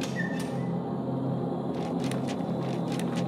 Thank you.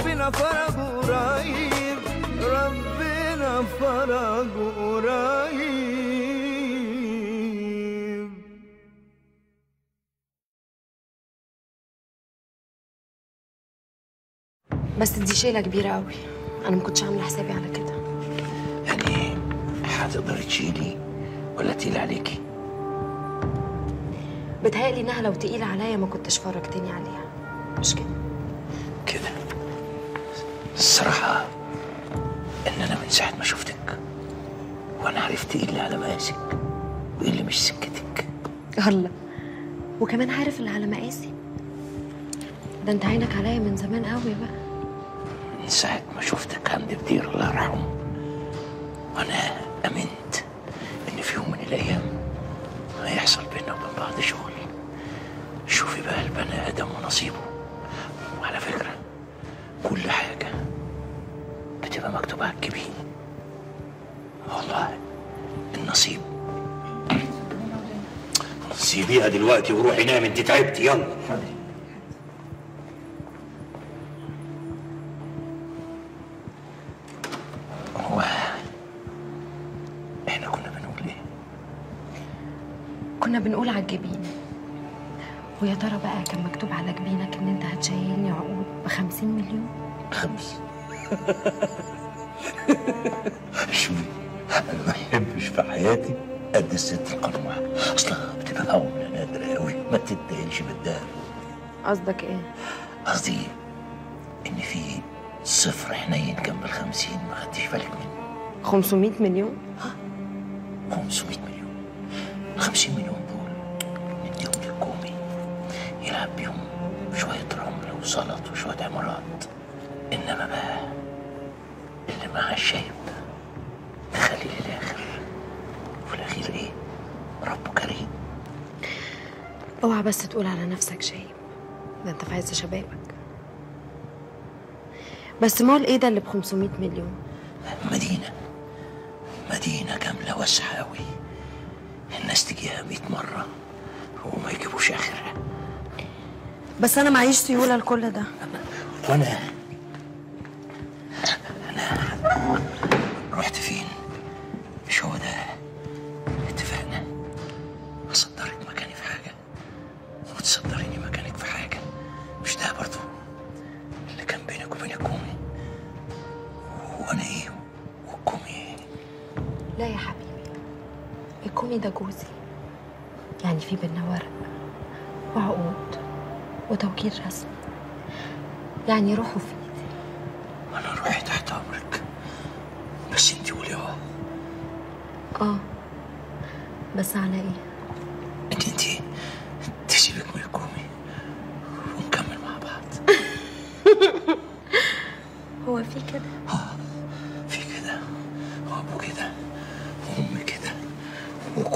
ربنا فرجه قريب ربنا فرجه قريب بس دي شيلة كبيرة قوي أنا ما كنتش عاملة حسابي على كده. يعني هتقدري تشيلي ولا تقيل عليكي؟ بتهيألي إنها لو تقيلة عليا ما كنتش فرجتني عليها. مش كده؟ الصراحة إن أنا من ساعة ما شفتك وأنا عرفت إيه اللي على مقاسك وإيه اللي مش سكتك. الله. وكمان عارف اللي على مقاسي ده أنت عينك عليا من زمان قوي بقى. من ساعة ما شفتك عند بدير الله يرحمه وأنا دلوقتي وروحي نام أنت تعبتي يلا. هو إحنا كنا بنقول إيه؟ كنا بنقول على الجبين ويا ترى بقى كان مكتوب على جبينك إن أنت هتشيلني عقود ب 50 مليون؟ خمس. قصدك إيه؟ قصدي إن في صفر حنين جنب الخمسين ما خدتش بالك منه. 500 مليون؟ 500 مليون. 50 مليون دول نديهم للكومي يلعب بيهم شوية رمل وسلط وشوية عمارات. إنما بقى اللي مع الشايب نخليه للآخر وفي الأخير إيه؟ ربه كريم. اوعى بس تقول على نفسك شيء ده انت في عز شبابك. بس مال إيه ده اللي ب 500 مليون؟ مدينة. مدينة كاملة واسعة أوي. الناس تجيها 100 مرة وما يجيبوش آخرها. بس أنا معيش سيولة لكل ده. وأنا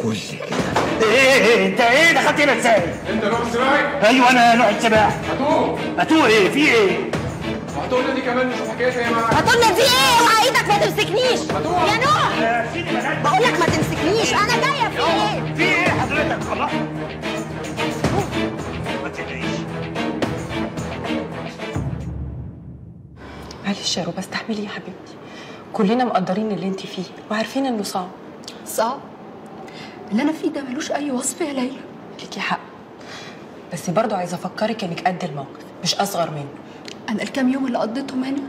وكل كده إيه انت إيه دخلت هنا إزاي؟ أنت نوع زراعي أيوه أنا نوع السباح هتوه أتوه إيه في إيه؟ وهتقول دي كمان مش حكايه يا معلم. هتقول لي في إيه؟ اوعى إيدك ما تمسكنيش. يا نوح. بقول لك ما تمسكنيش. أنا جاية في إيه؟ في إيه؟ حضرتك خلاص. ما تقلقيش. معلش يا روبا استحملي يا حبيبتي. كلنا مقدرين اللي انت فيه وعارفين انه صعب. صعب؟ اللي أنا فيه ده ملوش أي وصف يا ليلى. ليكي حق. بس برضه عايزة أفكرك إنك قد الموقف مش أصغر منه أنا الكام يوم اللي قضيتهم هنا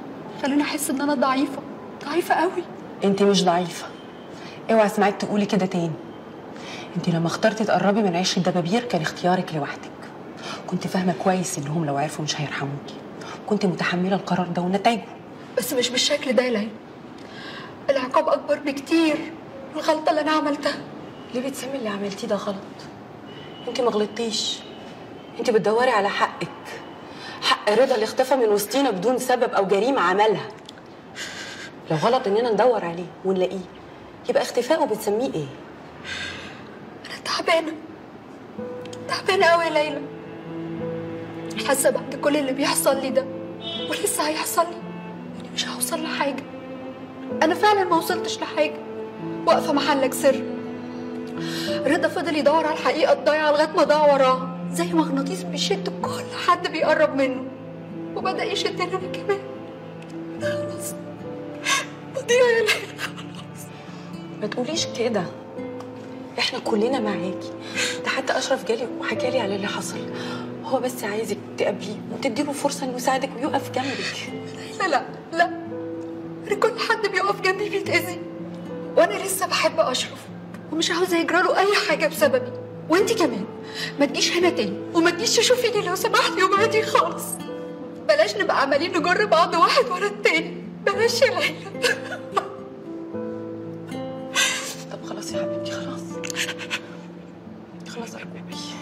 خلوني أحس إن أنا ضعيفة ضعيفة قوي. أنت مش ضعيفة. اوعي اسمعك تقولي كده تاني. أنت لما اخترتي تقربي من عيش الدبابير كان اختيارك لوحدك. كنت فاهمة كويس إنهم لو عرفوا مش هيرحموكي. كنت متحملة القرار ده ونتائجه بس مش بالشكل ده يا ليلى. العقاب أكبر بكتير من الغلطة اللي أنا عملتها. ليه بتسمي اللي عملتيه ده غلط؟ انت ما غلطتيش. انت بتدوري على حقك. حق رضا اللي اختفى من وسطينا بدون سبب أو جريمة عملها. لو غلط إننا ندور عليه ونلاقيه يبقى اختفائه بتسميه إيه؟ أنا تعبانة. تعبانة قوي يا ليلى. حاسة بعد كل اللي بيحصل لي ده. ولسه هيحصل لي. اني مش هوصل لحاجة. أنا فعلا ما وصلتش لحاجة. واقفة محلك سر. رضا فضل يدور على الحقيقة الضايعة لغاية ما ضاع وراها زي مغناطيس بيشد كل حد بيقرب منه. وبدأ يشدني أنا كمان. خلاص. بضيع يا ليلى ما تقوليش كده. إحنا كلنا معاكي. ده حتى أشرف جالي وحكالي على اللي حصل. هو بس عايزك تقابليه وتديله فرصة إنه يساعدك ويقف جنبك. لا لا لا. كل حد بيقف جنبي بيتأذي وأنا لسه بحب أشرف. ومش عاوزة يجرى له أي حاجة بسببي. وأنت كمان. ما تجيش هنا تاني. وما تجيش تشوفيني لو سمحتي وبعدي خالص. بلاش نبقى عمالين نجر بعض واحد ورا التاني. بلاش يا ليلى. طب خلاص يا حبيبتي خلاص. خلاص ارجوكي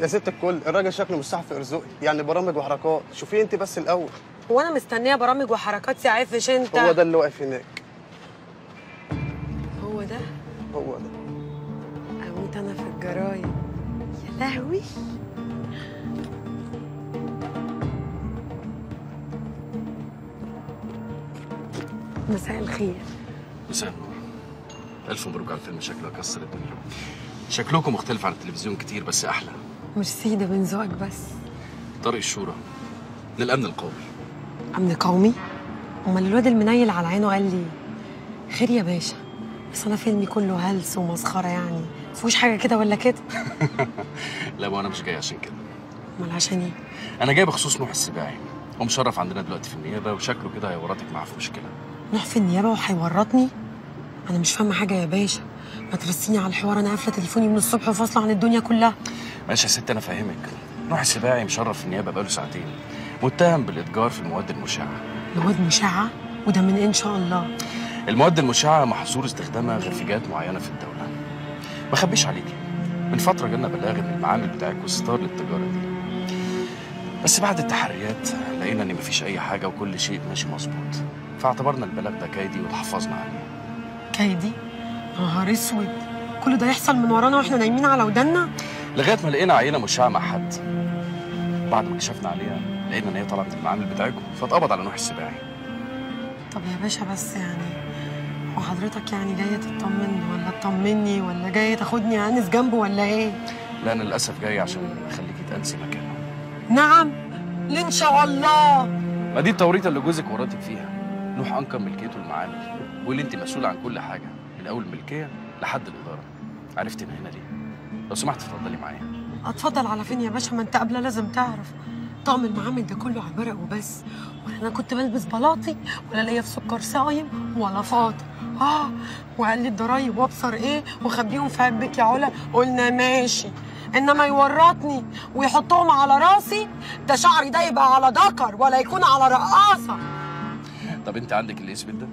يا ست الكل الراجل شكله مش صح في أرزقي. يعني برامج وحركات. شوفيه أنت بس الأول. وأنا مستنية برامج وحركات يا عفش أنت. هو ده اللي واقف هناك. هو ده? هو ده. أموت أنا في الجرايد يا لهوي. مساء الخير. مساء النور. ألف مبروك على الفيلم. شكله كسر الدنيا. شكلكم مختلف عن التلفزيون كتير بس أحلى. ميرسي ده من ذوقك بس. طارق الشورى للأمن القومي. أمن قومي؟ أمال الواد المنيل على عينه قال لي خير يا باشا. بس أنا فيلمي كله هلس ومسخرة يعني. مفيهوش حاجة كده ولا كده؟ لا وأنا مش جاي عشان كده. أمال عشان إيه؟ أنا جاي بخصوص نوح السباعي. هو مشرف عندنا دلوقتي في النيابة وشكله كده هيورطك معاه في مشكلة. نروح في النيابة وهيورطني؟ أنا مش فاهمة حاجة يا باشا. ما ترسيني على الحوار أنا قافلة تليفوني من الصبح وفاصلة عن الدنيا كلها. ماشي يا ست أنا فاهمك. نوح السباعي مشرف في النيابة بقاله ساعتين. متهم بالإتجار في المواد المشعة. مواد مشعة؟ وده من إيه إن شاء الله؟ المواد المشعة محظور استخدامها غير في جهات معينة في الدولة. ما اخبيش عليكي من فترة جالنا بلاغ إن المعامل بتاعك ستار للتجارة دي. بس بعد التحريات لقينا إن مفيش أي حاجة وكل شيء ماشي مظبوط. فاعتبرنا البلاغ ده كيدي وتحفظنا عليه. كايدي؟ نهار أسود. كل ده يحصل من ورانا وإحنا نايمين على ودنا لغاية ما لقينا عينة مشعة مع حد. بعد ما كشفنا عليها لقينا إن هي طالعه من المعامل بتاعكم فاتقبض على نوح السباعي. طب يا باشا بس يعني هو حضرتك يعني جاية تطمن ولا تطمني ولا جاية تاخدني أنس جنبه ولا إيه؟ لا أنا للأسف جاي عشان اخليكي تنسي مكانه. نعم إن شاء الله. ما دي التوريطة اللي جوزك ورطك فيها. نوح أنكر ملكيته المعامل واللي أنت مسؤوله عن كل حاجة من أول الملكيه لحد الإدارة. عرفت أنا هنا ليه؟ لو سمحت اتفضلي معايا. أتفضل على فين يا باشا؟ ما أنت قبل لازم تعرف. طقم المعامل ده كله عبارة وبس. أنا كنت بلبس بلاطي ولا ليا في سكر صايم ولا فاضي. آه وقال لي الضرايب وابصر إيه واخبيهم في عبك يا علا. قلنا ماشي. إنما يورطني ويحطهم على راسي ده شعري ده يبقى على ذكر ولا يكون على رقاصة. طب أنت عندك يثبت ده؟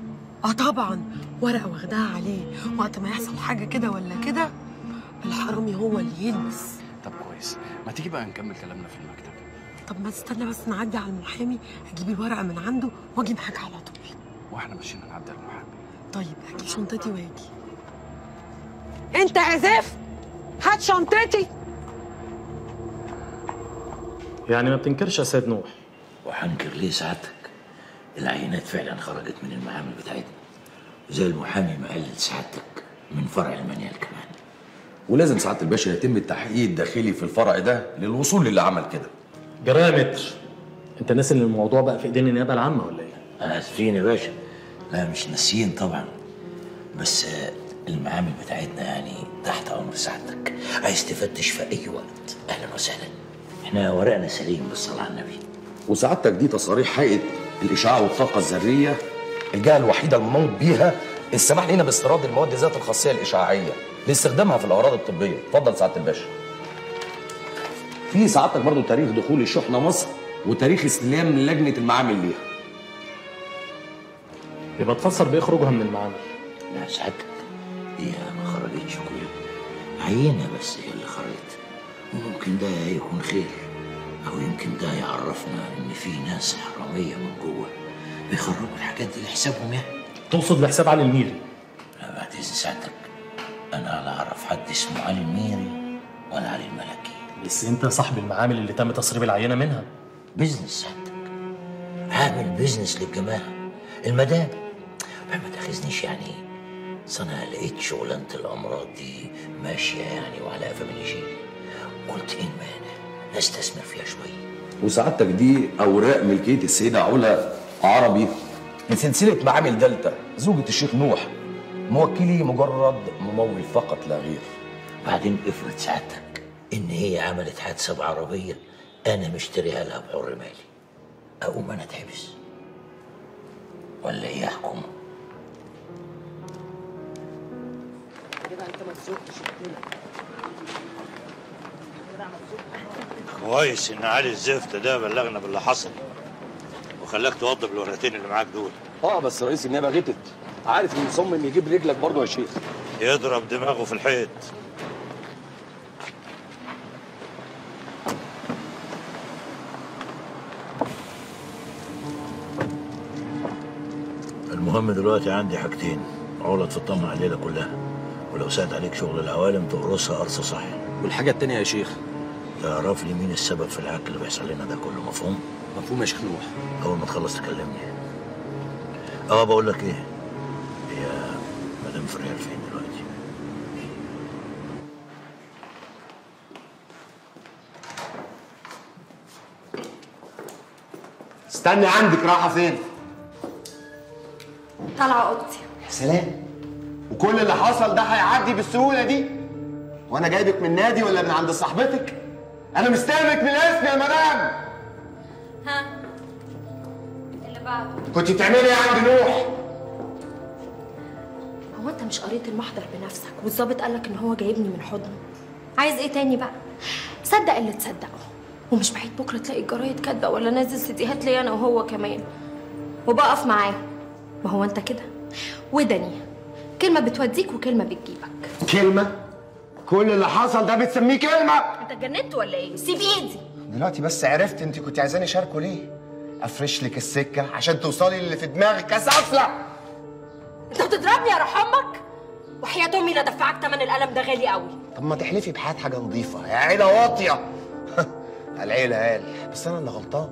آه طبعا. ورقة واخداها عليه. وقت ما يحصل حاجة كده ولا كده الحرامي هو اللي يلبس. طب كويس. ما تيجي بقى نكمل كلامنا في المكتب. طب ما تستنى بس نعدي على المحامي أجيب الورقة من عنده واجي معاك على طول. وإحنا ماشيين هنعدي على المحامي. طيب هجيب شنطتي واجي. انت عزاف هات شنطتي. يعني ما بتنكرش يا سيد نوح؟ وحنكر ليه سعادتك؟ العينات فعلا خرجت من المعامل بتاعتنا. زي المحامي ما قال لسعادتك من فرع المنيال كمان. ولازم سعادة الباشا يتم التحقيق الداخلي في الفرع ده للوصول للي عمل كده. جرايه متر انت ناسي إن الموضوع بقى في إيدين النيابة العامة ولا إيه؟ آسفين يا باشا. لا مش ناسيين طبعا. بس المعامل بتاعتنا يعني تحت أمر سعادتك. عايز تفتش في أي وقت. أهلا وسهلا. إحنا ورقنا سليم بالصلاة على النبي. وسعادتك دي تصاريح هيئه الإشعاع والطاقة الذرية. الجهة الوحيدة المنوط بيها. السماح لنا باستيراد المواد ذات الخاصية الإشعاعية لاستخدامها في الأغراض الطبية. اتفضل سعادة الباشا. في سعادتك برضو تاريخ دخول الشحنة مصر وتاريخ استلام لجنة المعامل ليها. يبقى تفسر بإيه خروجها من المعامل؟ لا سعادتك. هي ما خرجتش كلها عينة بس هي اللي خرجت. وممكن ده يكون خير أو يمكن ده يعرفنا إن في ناس حرامية من جوه بيخرجوا الحاجات دي لحسابهم يعني. تقصد لحساب علي الميري؟ لا بعد إذن سعادتك أنا لا أعرف حد اسمه علي الميري ولا علي الملكي. بس انت صاحب المعامل اللي تم تسريب العينة منها. business سعادتك عامل business للجماعة المدام. ما تاخذنيش يعني. بس أنا لقيت شغلانة الأمراض دي ماشية يعني وعلى قفا من يشيل قلت إيه المانع؟ نستثمر فيها شوية. وسعادتك دي أوراق ملكيه السيدة علا عربي. لسلسله معامل دلتا زوجة الشيخ نوح. موكلي مجرد ممول فقط لا غير. بعدين افرض سعادتك. إن هي عملت حادثة بعربية أنا مشتريها لها بحر مالي. أقوم أنا أتحبس. ولا إيه يحكم كويس إن علي الزفت ده بلغنا باللي حصل. وخلاك توضب الورقتين اللي معاك دول. آه بس رئيس النيابة غتت عارف إنه مصمم يجيب رجلك برضه يا شيخ. يضرب دماغه في الحيط. المهم دلوقتي عندي حاجتين. عقله تفطمها على الليلة كلها. ولو ساعد عليك شغل العوالم تقرصها قرص صح والحاجة التانية يا شيخ؟ تعرف لي مين السبب في العك اللي بيحصل لنا ده كله؟ مفهوم؟ مفهوم يا شيخ نوح. أول ما تخلص تكلمني. آه بقول لك إيه؟ يا مدام فريال فين دلوقتي؟ استني عندك راحة فين؟ طالعة أوضتي. يا سلام. وكل اللي حصل ده هيعدي بالسهولة دي؟ وأنا جايبك من نادي ولا من عند صاحبتك؟ أنا مستلمك من الاسم يا مدام. ها؟ اللي بعده. كنت بتعملي إيه عند نوح؟ هو أنت مش قريت المحضر بنفسك؟ والظابط قالك إن هو جايبني من حضنه. عايز إيه تاني بقى؟ صدق اللي تصدقه. ومش بعيد بكرة تلاقي الجرايد كاتبة ولا نازل سيديهات ليا أنا وهو كمان. وبقف معاه. ما هو انت كده. ودني كلمة بتوديك وكلمة بتجيبك. كلمة؟ كل اللي حصل ده بتسميه كلمة؟ انت اتجننت ولا إيه؟ سيب ايدي. دلوقتي بس عرفت انت كنت عايزاني اشاركه ليه. افرش لك السكة عشان توصلي اللي في دماغك يا سافله انت بتضربني يا روح أمك وحياة أمي لا دفعك تمن القلم ده غالي قوي. طب ما تحلفي بحياة حاجة نظيفة يا عيلة واطية. العيلة قال. بس أنا اللي غلطان.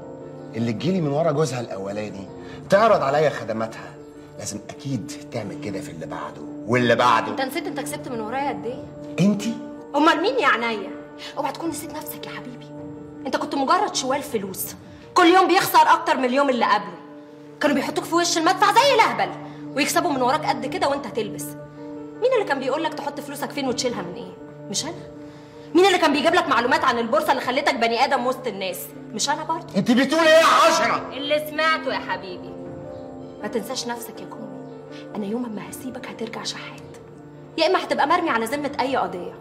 اللي تجيلي من ورا جوزها الأولاني. تعرض عليا خدماتها. لازم أكيد تعمل كده في اللي بعده. واللي بعده؟ انت نسيت انت كسبت من ورايا قد إيه؟ انتي أمال مين يا عينيا؟ أوعى تكون نسيت نفسك يا حبيبي. أنت كنت مجرد شوال فلوس. كل يوم بيخسر أكتر من اليوم اللي قبله. كانوا بيحطوك في وش المدفع زي الأهبل. ويكسبوا من وراك قد كده وأنت تلبس مين اللي كان بيقول لك تحط فلوسك فين وتشيلها من إيه؟ مش أنا. مين اللي كان بيجيب لك معلومات عن البورصة اللي خلتك بني آدم وسط الناس؟ مش أنا برضه. أنت بتقولي إيه يا حشره اللي سمعته يا حبيبي. ما تنساش نفسك يا كومي. أنا يوم ما هسيبك هترجع شحات. يا إما هتبقى مرمي على ذمة أي قضية.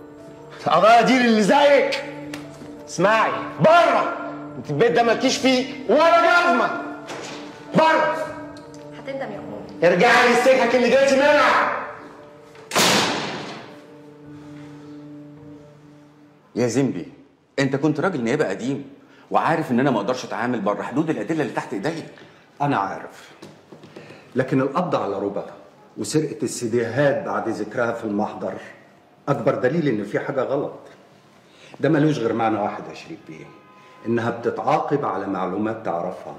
قضايا دي اللي زيك. اسمعي بره. أنت البيت ده مالكيش فيه ولا جزمة. بره. هتندم يا كومي. ارجعي لسكك اللي جايتي منها. يا زنبي أنت كنت راجل نيابه قديم وعارف إن أنا ما أقدرش أتعامل بره حدود الأدلة اللي تحت إيديا. أنا عارف. لكن القبض على ربا وسرقة السيديهات بعد ذكرها في المحضر أكبر دليل إن في حاجة غلط. ده ملوش غير معنى واحد يا شريف بيه إنها بتتعاقب على معلومات تعرفها.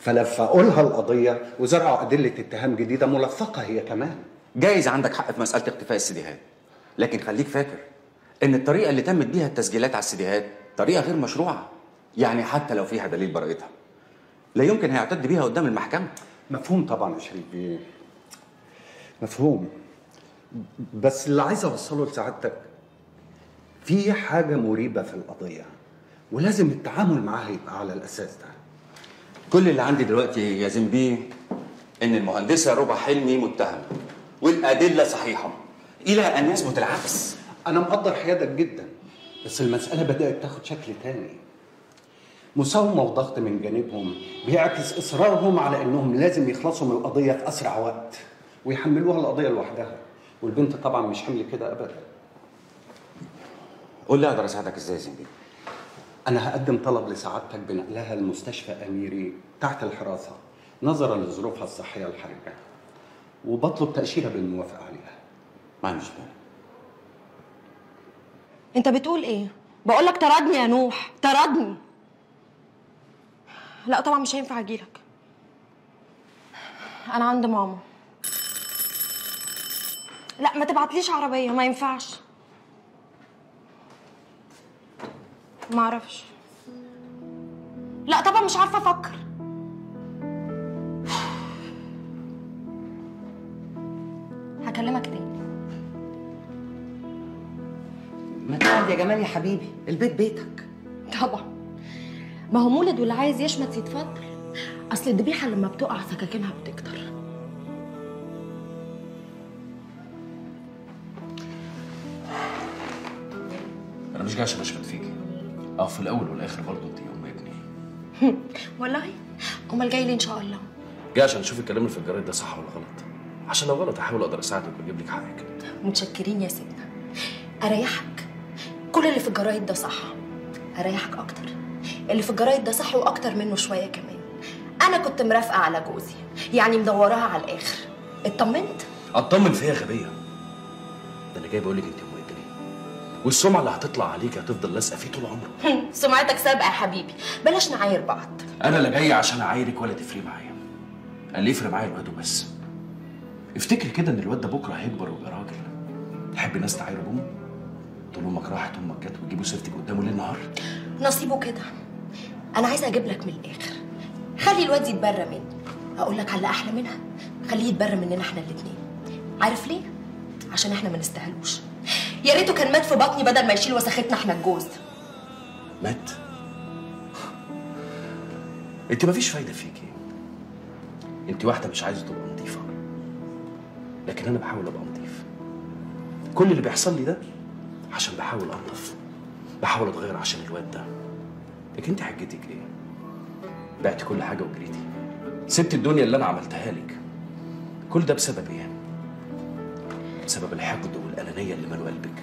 فلفقوا لها القضية وزرعوا أدلة اتهام جديدة ملفقة هي كمان. جايز عندك حق في مسألة اختفاء السيديهات لكن خليك فاكر إن الطريقة اللي تمت بيها التسجيلات على السيديهات طريقة غير مشروعة يعني حتى لو فيها دليل براءتها لا يمكن هيعتد بيها قدام المحكمة. مفهوم طبعا يا شريف. بيه مفهوم. بس اللي عايز أوصله لسعادتك في حاجة مريبة في القضية ولازم التعامل معاها يبقى على الأساس ده. كل اللي عندي دلوقتي يا زنبي إن المهندسة ربع حلمي متهمه والأدلة صحيحة إلى أن يثبت العكس. أنا مقدر حيادك جدا بس المسألة بدأت تاخد شكل تاني. مساومة وضغط من جانبهم بيعكس إصرارهم على إنهم لازم يخلصوا من القضية في أسرع وقت ويحملوها القضية لوحدها. والبنت طبعا مش حمل كده ابدا. قول لي أقدر أساعدك إزاي يا زنبي أنا هقدم طلب لسعادتك بنقلها لمستشفى أميري تحت الحراسة نظرا لظروفها الصحية الحرجة وبطلب تأشيرة بالموافقة عليها. ما عنديش مانع. أنت بتقول إيه؟ بقول لك طردني يا نوح طردني لا طبعا مش هينفع أجيلك. أنا عند ماما. لا ما تبعتليش عربية ما ينفعش. ما أعرفش. لا طبعا مش عارفة أفكر. هكلمك تاني. ما تقعد يا جمال يا حبيبي البيت بيتك. طبعا. ما هو مولد واللي عايز يشمت يتفضل. أصل الذبيحة لما بتقع سكاكينها بتكتر. أنا مش جاي عشان أشمت فيكي أه في الأول والآخر برضه أنت أم ابني. والله؟ أمال جاي لي إن شاء الله؟ جاي عشان أشوف الكلام اللي في الجرايد ده صح ولا غلط. عشان لو غلط احاول أقدر أساعدك وأجيب لك حقك. متشكرين يا سيدنا. أريحك. كل اللي في الجرايد ده صح. أريحك أكتر. اللي في الجرايد ده صح وأكتر منه شوية كمان. أنا كنت مرافقة على جوزي يعني مدوراها على الآخر. اطمنت؟ أطمن فيا غبية. ده أنا جاي بقول لك أنت ام والسمعة اللي هتطلع عليك هتفضل لازقة فيه طول عمرك. سمعتك سابقة يا حبيبي. بلاش نعاير بعض. أنا لا جاي عشان أعايرك ولا تفرقي معايا. اللي يفرق معايا الواد وبس. افتكري كده إن الواد ده بكرة هيكبر ويبقى راجل. تحب الناس تعايره بأمه؟ تقول أمك راحت أمك جت وتجيبوا سيرتك قدامه ليل نهار. نصيبه كده. أنا عايزة أجيب لك من الآخر. خلي الواد يتبرى مني. أقول لك على أحلى منها. خليه يتبرى مننا إحنا الاتنين. عارف ليه؟ عشان إحنا ما نستاهلوش. يا ريته كان مات في بطني بدل ما يشيل وسختنا إحنا الجوز. مات؟ أنت مفيش فايدة فيكي. أنت واحدة مش عايزة تبقى نظيفة. لكن أنا بحاول أبقى نظيف. كل اللي بيحصل لي ده عشان بحاول انضف بحاول أتغير عشان الواد ده. لكن انت حجتك إيه؟ بعتي كل حاجة وجريتي. سبت الدنيا اللي أنا عملتها لك. كل ده بسبب إيه؟ بسبب الحقد والأنانية اللي مالوا قلبك.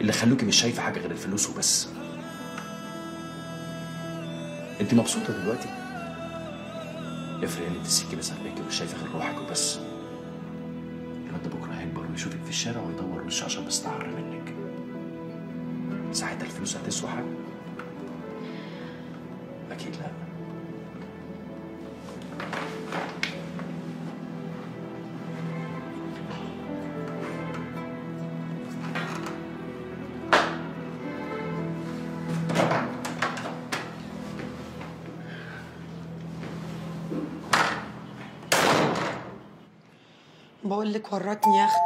اللي خلوكي مش شايفة حاجة غير الفلوس وبس. انت مبسوطة دلوقتي؟ افرق اللي السكينه سرقاكي ومش شايفة غير روحك وبس. الواد بكرة هيكبر ويشوفك في الشارع ويدور وشه عشان بيستعر منك. ساعتها الفلوس هتسوى حاجة. أكيد لا. بقول لك ورطني يا أختي.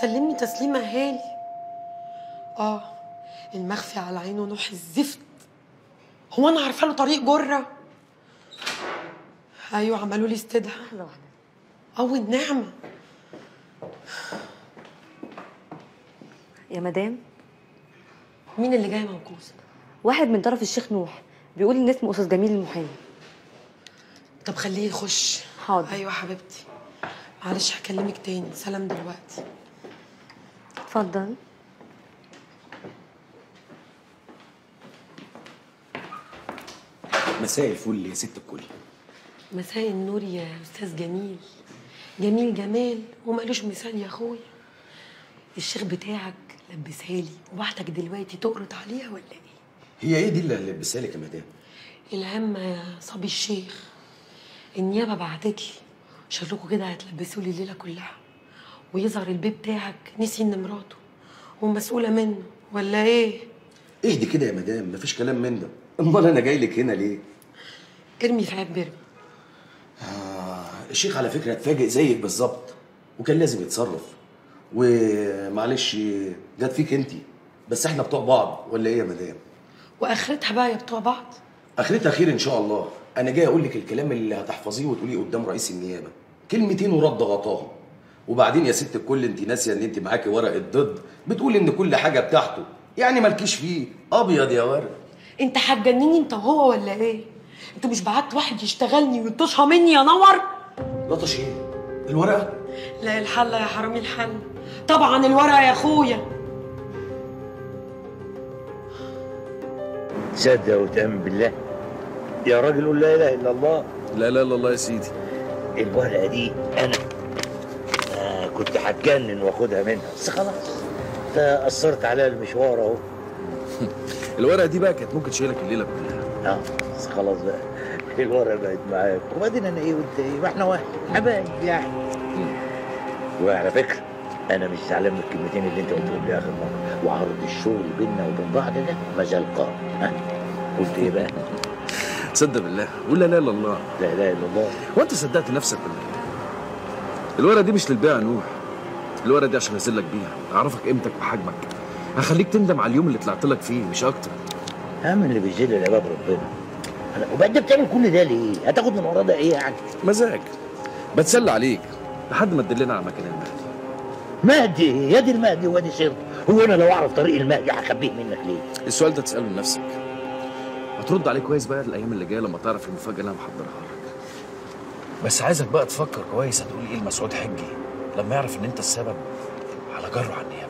سلمني تسليمة هالي آه المخفي على عينه نوح الزفت. هو أنا عارفة له طريق جرة؟ أيوه عملوا لي استدعاء. أو النعمة. يا مدام. مين اللي جاي موكوس واحد من طرف الشيخ نوح. بيقول إن اسمه أستاذ جميل المحامي. طب خليه يخش. حاضر. أيوه حبيبتي. معلش هكلمك تاني. سلام دلوقتي. اتفضل. مساء الفل يا ست الكل. مساء النور يا أستاذ جميل. جميل جمال ومالوش مثال يا أخويا؟ الشيخ بتاعك لبسها لي وبعتك دلوقتي تقرط عليها ولا إيه؟ هي إيه دي اللي هلبسها لك يا مدام؟ العم يا صبي الشيخ النيابة بعتت لي شكلكوا كده هتلبسوا لي الليلة كلها. ويظهر البيت بتاعك نسي ان مراته ومسؤولة منه ولا إيه؟ إيه دي كده يا مدام؟ مفيش كلام من ده. امال أنا جاي لك هنا ليه؟ ارمي في عيب برمي آه الشيخ على فكرة اتفاجئ زيك بالظبط وكان لازم يتصرف. ومعلش جت فيك انت بس إحنا بتوع بعض ولا إيه يا مدام؟ وآخرتها بقى يا بتوع بعض؟ آخرتها خير إن شاء الله. أنا جاي أقول لك الكلام اللي هتحفظيه وتقوليه قدام رئيس النيابة. كلمتين ورد غطاهم. وبعدين يا ست الكل انت ناسية إن انت معاكي ورقة ضد بتقول إن كل حاجة بتاعته. يعني مالكيش فيه. أبيض يا ورد انت هتجنني انت وهو ولا إيه؟ أنتوا مش بعت واحد يشتغلني ويطشها مني يا نور؟ لطش إيه الورقة؟ لا الحل يا حرامي الحل. طبعا الورقة يا أخويا. تصدق وتأمن بالله. يا راجل قول لا إله إلا الله. لا لا إلا الله يا سيدي. الورقة دي أنا آه كنت هتجنن واخدها منها. بس خلاص أنت قصرت عليها المشوار أهو. الورقة دي بقى كانت ممكن تشيلك الليلة كلها. آه بس خلاص بقى. الورقة بقت معاك. وبعدين أنا إيه وأنت إيه؟ ما إحنا واحد. حبايب يعني. وعلى فكرة أنا مش زعلان من الكلمتين اللي أنت قلتهم لي آخر مرة. وعرض الشغل بيننا وبين بعض ده ما زال قائم ها؟ قلت إيه بقى؟ تصدق بالله؟ قول لا إله إلا الله. لا إله إلا الله. وأنت صدقت نفسك ولا إيه؟ الورقة دي مش للبيع يا نوح. الورقة دي عشان انزلك بيها. أعرفك قيمتك وحجمك هخليك تندم على اليوم اللي طلعت لك فيه مش أكتر. اهم اللي بيذل العباد ربنا. أنا- وبعدين بتعمل كل ده ليه؟ هتاخد من وراه ده إيه يعني؟ مزاج. بتسلى عليك لحد ما تدلنا على مكان المهدي. مهدي؟ يا دي المهدي وادي سرت هو أنا لو أعرف طريق المهدي هخبيه منك ليه؟ السؤال ده تسأله لنفسك. هترد عليه كويس بقى الأيام اللي جاية لما تعرف المفاجأة اللي أنا محضرها لك. بس عايزك بقى تفكر كويس هتقول إيه لمسعود حجي؟ لما يعرف إن أنت السبب على جره على النيابه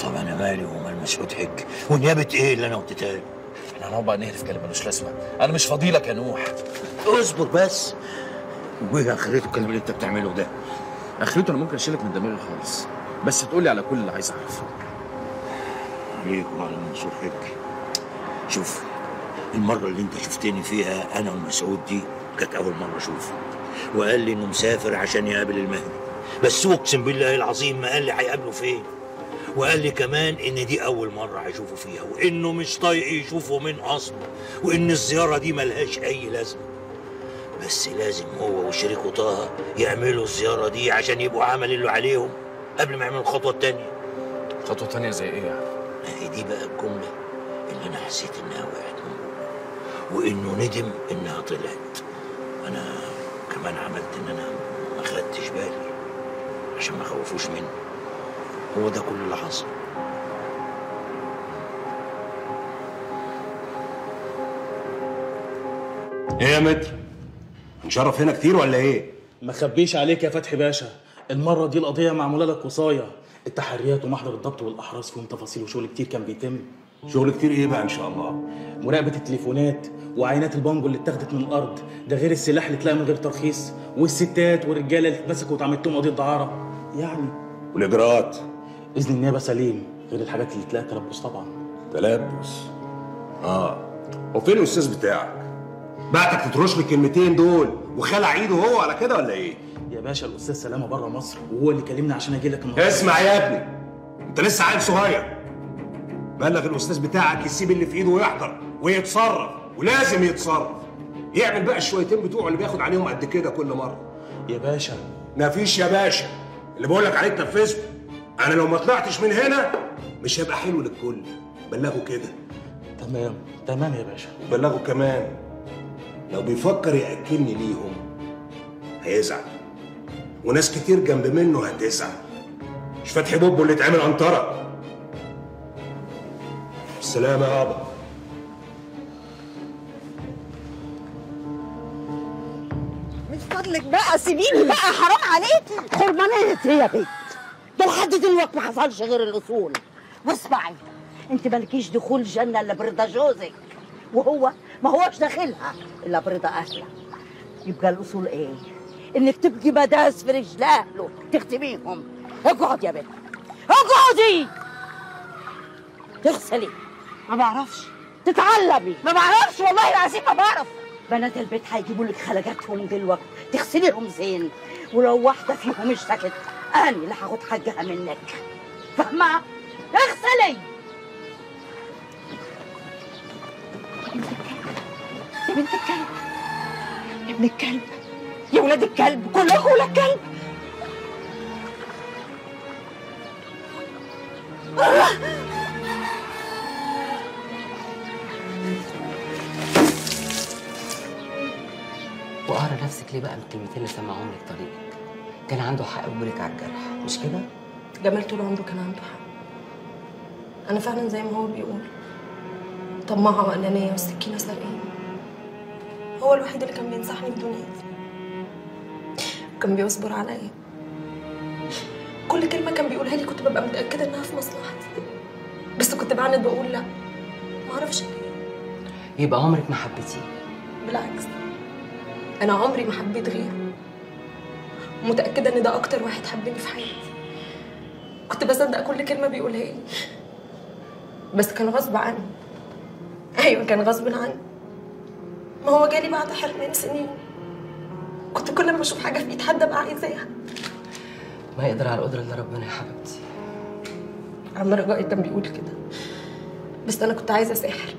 طب أنا مالي ومال مسعود حج ونيابة إيه اللي أنا قلتها؟ إحنا هنقعد بقى نهرف كلام ملوش لازمة. أنا مش فاضيلك يا نوح. اصبر بس. وإيه آخرته الكلام اللي أنت بتعمله ده؟ آخرته أنا ممكن أشيلك من دماغي خالص. بس تقولي على كل اللي عايز أعرفه. عليك وعلى منصور حج شوف المرة اللي أنت شفتني فيها أنا ومسعود دي كانت أول مرة أشوفه. وقال لي إنه مسافر عشان يقابل المهدي. بس أقسم بالله العظيم ما قال لي هيقابله فين؟ وقال لي كمان إن دي أول مرة هيشوفه فيها وإنه مش طايق يشوفه من أصله وإن الزيارة دي ملهاش أي لازمة. بس لازم هو وشريكه طه يعملوا الزيارة دي عشان يبقوا عمل اللي عليهم قبل ما يعملوا الخطوه التانيه خطوة تانية زي إيه يعني؟ ما هي دي بقى الجملة اللي أنا حسيت إنها وقعت. وإنه ندم إنها طلعت. أنا كمان عملت إن أنا ما خدتش بالي عشان ما اخوفوش مني. هو ده كل اللي حصل. إيه يا متر؟ نشرف هنا كتير ولا إيه؟ ما خبيش عليك يا فتحي باشا. المرة دي القضية معمولة لك وصاية التحريات ومحضر الضبط والأحراز فيهم تفاصيل وشغل كتير كان بيتم. شغل كتير إيه بقى إن شاء الله؟ مراقبة التليفونات وعينات البانجو اللي اتاخدت من الأرض. ده غير السلاح اللي اتلاقى من غير ترخيص. والستات والرجالة اللي اتمسكوا واتعملت لهم قضية دعارة. يعني والإجراءات؟ إذن النيابة سليم غير الحاجات اللي تلاقي تلبس طبعا. تلبس؟ آه. وفين الأستاذ بتاعك؟ بعتك تترش لي الكلمتين دول وخلع إيده هو على كده ولا إيه؟ يا باشا الأستاذ سلامة بره مصر وهو اللي كلمني عشان أجي لك النهارده. اسمع يا ابني أنت لسه عيل صغير. بلغ الأستاذ بتاعك يسيب اللي في إيده ويحضر ويتصرف ولازم يتصرف. يعمل بقى الشويتين بتوعه اللي بياخد عليهم قد كده كل مرة. يا باشا. مفيش يا باشا. اللي بقول لك عليه تنفذه أنا لو ما طلعتش من هنا مش هيبقى حلو للكل. بلغه كده. تمام. تمام يا باشا. بلغه كمان. لو بيفكر يأكلني ليهم هيزعل. وناس كتير جنب منه هتزعل. مش فتحي بوبو اللي اتعمل عنترة. السلامة يابا من فضلك بقى سيبيني بقى حرام عليك. حرمانية هي يا بنت. ده لحد دلوقتي ما حصلش غير الأصول. واسمعي أنت مالكيش دخول الجنه إلا برضا جوزك. وهو ما هوش داخلها إلا برضا اهله يبقى الأصول إيه؟ إنك تبقي مداس في رجل اهله تختميهم. اقعد يا بنت. اقعدي! تغسلي. ما بعرفش. تتعلمي. ما بعرفش والله العظيم ما بعرف. بنات البيت هيجيبوا لك خلقاتهم دلوقتي. تغسليهم زين. ولو واحدة فيهم اشتكت. أنا اللي هاخد حقها منك. فاهمه اغسلي! يا بنت الكلب. يا ابن الكلب. يا ولاد الكلب كلكم ولاد كلب. وقهر نفسك ليه بقى من الكلمتين اللي سمعهم لك طريقك كان عنده حق يقولك على الجرح مش كده؟ جمال طول عمره كان عنده حق. أنا فعلا زي ما هو بيقول. طماعة وأنانية والسكينة سرقين هو الوحيد اللي كان بينصحني بدنيتي وكان بيصبر عليا. كل كلمة كان بيقولها لي كنت ببقى متأكدة إنها في مصلحتي. بس كنت بعند بقول لا. معرفش ليه. يبقى عمرك ما حبيتيه. بالعكس. أنا عمري ما حبيت غيره. ومتأكدة إن ده أكتر واحد حبني في حياتي. كنت بصدق كل كلمة بيقولها لي. بس كان غصب عني. أيوة كان غصب عني. ما هو جالي بعد حرمان سنين. كنت كل ما أشوف حاجة في إيد حد أبقى عايزاها. ما يقدر على القدرة الا ربنا يا حبيبتي. عم رجائي كان بيقول كده. بس أنا كنت عايزة ساحر.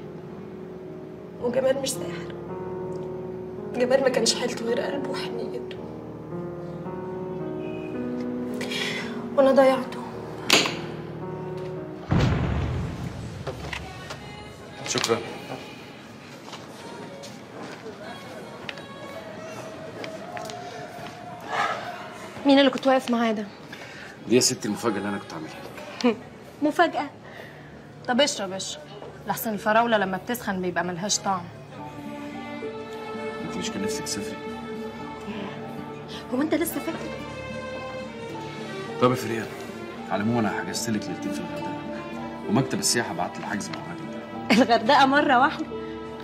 وجمال مش ساحر. جمال ما كانش حالته غير قلبه وحنيته وأنا ضيعته. شكرا. مين اللي كنت واقف معاه ده؟ دي يا ستي المفاجأة اللي أنا كنت عاملها لك. مفاجأة. طب اشرب اشرب. لحسن الفراولة لما بتسخن بيبقى ملهاش طعم. أنت مش كان نفسك تسافري هو أنت لسه فاكر؟ طب فريال على العموم أنا حجزت لك ليلتين في الغردقة ومكتب السياحة بعت لي حجز مع الراجل ده الغردقة مرة واحدة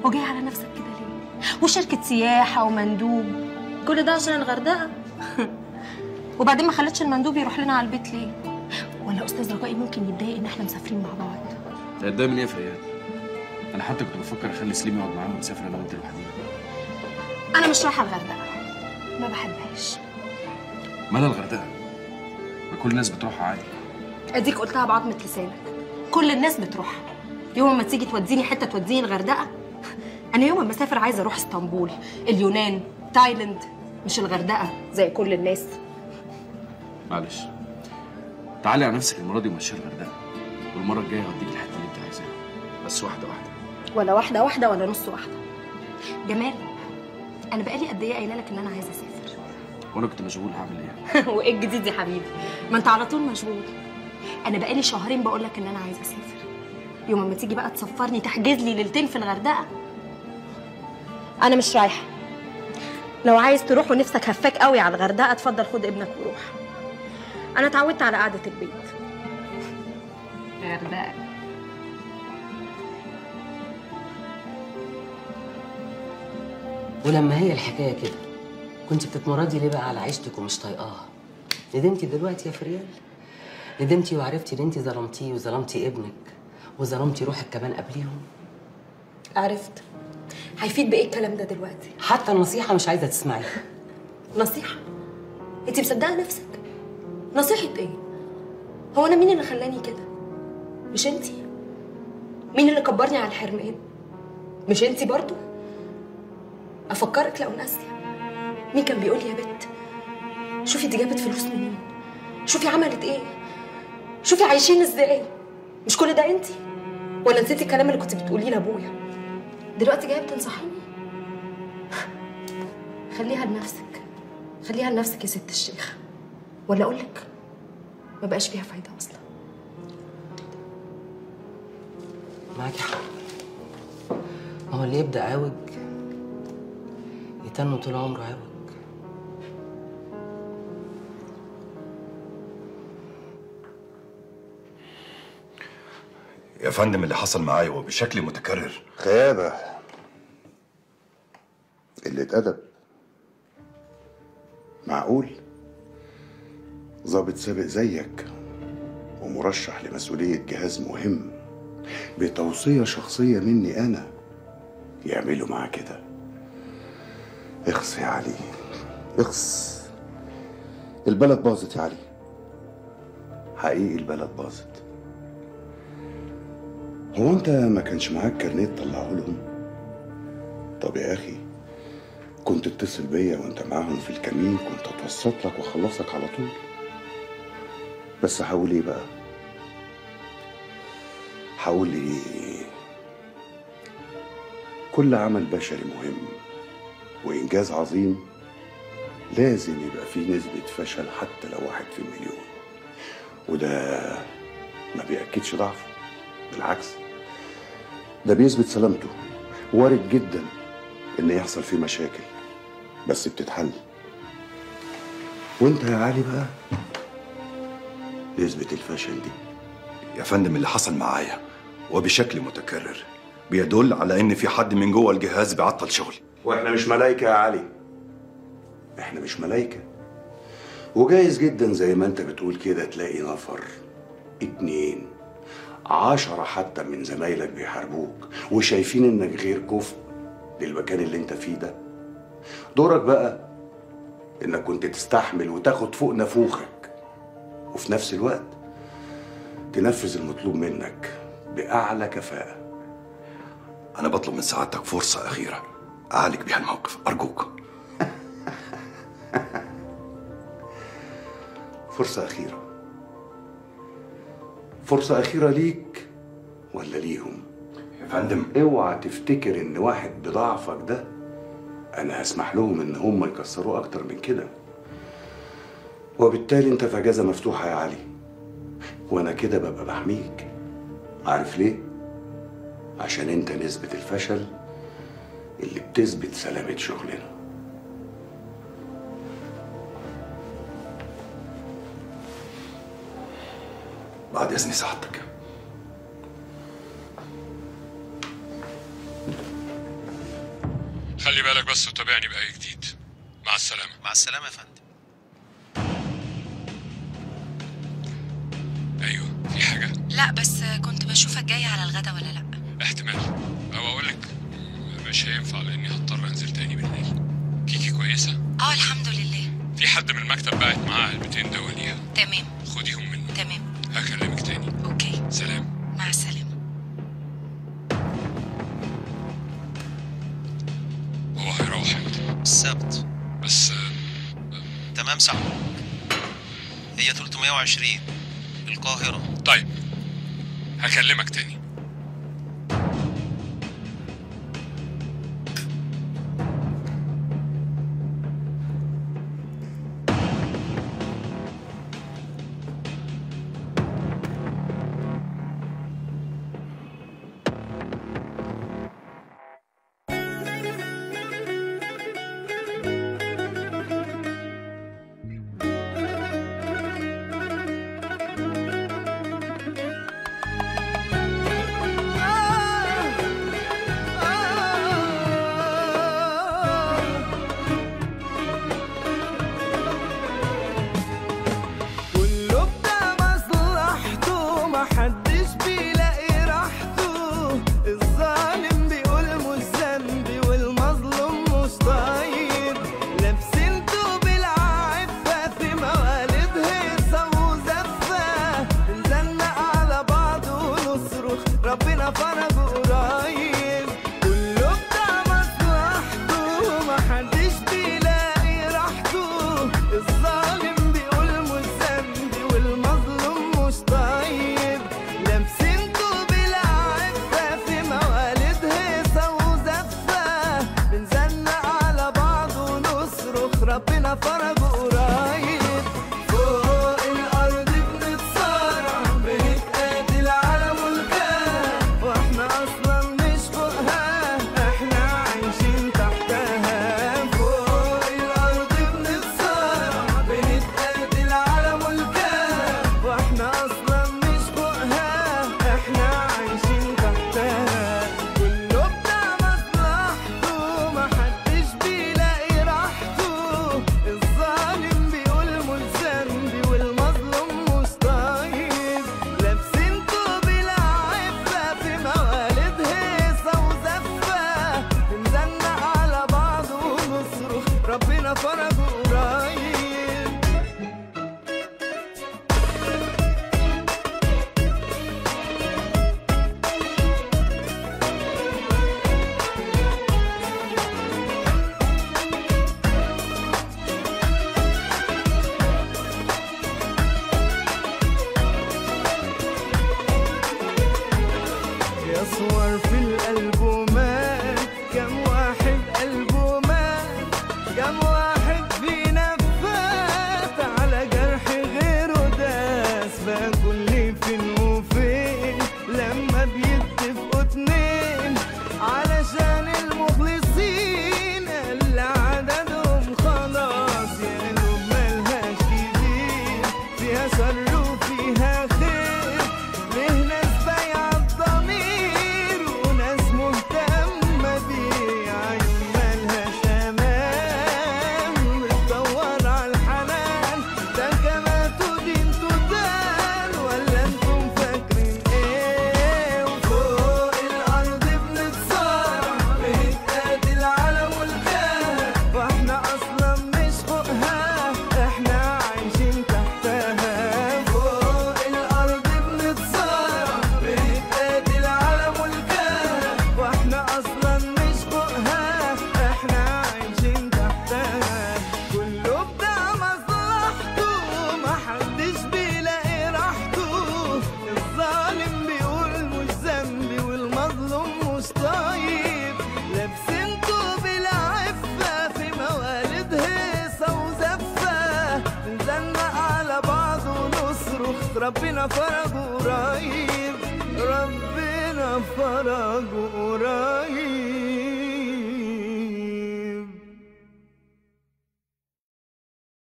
وجاي على نفسك كده ليه؟ وشركة سياحة ومندوب كل ده عشان الغردقة وبعدين ما خلتش المندوب يروح لنا على البيت ليه؟ ولا أستاذ رجائي ممكن يتضايق إن إحنا مسافرين مع بعض هتضايق من إيه يا فريال؟ أنا حتى كنت بفكر أخلي سليم يقعد معانا ونسافر أنا وأنت لوحدينا أنا مش رايحة الغردقة ما بحبهاش مالها الغردقة؟ كل الناس بتروحها عادي. أديك قلتها بعظمه لسانك. كل الناس بتروح. يوم ما تيجي توديني حتة توديني الغردقة أنا يوم ما اسافر عايزة أروح إسطنبول اليونان تايلاند. مش الغردقة زي كل الناس. معلش. تعالي على نفسك المرة دي ومشي الغردقة. والمرة الجاية هديك الحتة اللي أنت عايزاها. بس واحدة واحدة. ولا واحدة واحدة ولا نص واحدة. جمال أنا بقالي قد إيه قايلة لك إن أنا عايزة أسافر؟ وأنا كنت مشغول هعمل إيه؟ وايه الجديد يا حبيبي؟ ما أنت على طول مشغول. أنا بقالي شهرين بقول لك إن أنا عايزة أسافر. يوم ما تيجي بقى تسفرني تحجز لي ليلتين في الغردقة. أنا مش رايحة. لو عايز تروح ونفسك هفاك قوي على الغردقة اتفضل خد ابنك وروح. أنا اتعودت على قعدة البيت. غردقه ولما هي الحكاية كده كنت بتتمردي ليه بقى على عيشتك ومش طايقاها؟ ندمتي دلوقتي يا فريال؟ ندمتي وعرفتي ان انت ظلمتيه وظلمتي ابنك وظلمتي روحك كمان قبليهم؟ عرفت. هيفيد بإيه الكلام ده دلوقتي؟ حتى النصيحة مش عايزة تسمعيها نصيحة؟ انت مصدقة نفسك؟ نصيحة إيه؟ هو أنا مين اللي خلاني كده؟ مش انت مين اللي كبرني على الحرمان؟ مش انت برضو؟ أفكرك لو ناسية. مين كان بيقول لي يا بت؟ شوفي دي جابت فلوس منين. شوفي عملت إيه. شوفي عايشين إزاي. مش كل ده انت ولا نسيتي الكلام اللي كنت بتقوليه لأبويا؟ دلوقتي جاية بتنصحيني؟ خليها لنفسك. خليها لنفسك يا ست الشيخ. ولا أقول لك ما بقاش فيها فايدة أصلا. معاكي حق. ما هو اللي يبدأ عوج يتنه طول عمره عوج يا فندم اللي حصل معايا وبشكل متكرر. خيابة قلة أدب معقول؟ ظابط سابق زيك ومرشح لمسؤولية جهاز مهم بتوصية شخصية مني أنا يعملوا معاه كده. اخس يا علي. اخس. البلد باظت يا علي. حقيقي البلد باظت. هو انت ما كانش معاك كارنيه تطلعه لهم؟ طب يا أخي كنت اتصل بيا وأنت معاهم في الكمين كنت اتوسط لك وأخلصك على طول. بس هقول إيه بقى؟ هقول إيه كل عمل بشري مهم وإنجاز عظيم لازم يبقى فيه نسبة فشل حتى لو واحد في المليون. وده ما بيأكدش ضعفه. بالعكس. ده بيثبت سلامته. وارد جدا إن يحصل فيه مشاكل بس بتتحل. وأنت يا علي بقى؟ نسبة الفشل دي. يا فندم اللي حصل معايا وبشكل متكرر. بيدل على إن في حد من جوه الجهاز بيعطل شغلي وإحنا مش ملايكة يا علي. إحنا مش ملايكة. وجايز جدا زي ما أنت بتقول كده تلاقي نفر اتنين عشرة حتى من زمايلك بيحاربوك وشايفين إنك غير كفء للمكان اللي أنت فيه ده. دورك بقى إنك كنت تستحمل وتاخد فوق نافوخك وفي نفس الوقت تنفذ المطلوب منك بأعلى كفاءة. أنا بطلب من سعادتك فرصة أخيرة. أعالج بيها الموقف. أرجوك. فرصة أخيرة. فرصة أخيرة ليك ولا ليهم؟ يا فندم. اوعى تفتكر إن واحد بضعفك ده أنا هسمح لهم إن هم يكسروه أكتر من كده. وبالتالي أنت في أجازة مفتوحة يا علي. وأنا كده ببقى بحميك. عارف ليه؟ عشان أنت نسبة الفشل اللي بتثبت سلامة شغلنا. بعد إذن سعادتك. خلي بالك بس وتابعني بأي جديد. مع السلامة. مع السلامة يا فندم. أيوه في حاجة؟ لا بس كنت بشوفك جاي على الغدا ولا لأ؟ احتمال. أو أقولك مش هينفع لأني هضطر أنزل تاني بالليل. كيكي كويسة؟ آه الحمد لله. في حد من المكتب باعت معاه علبتين دواء ليها تمام. خديهم منه تمام. هكلمك تاني. أوكي. سلام. مع السلامة. هو هيروح إمتى؟ السبت بس آه، تمام صح هي 320 القاهرة طيب. هكلمك تاني.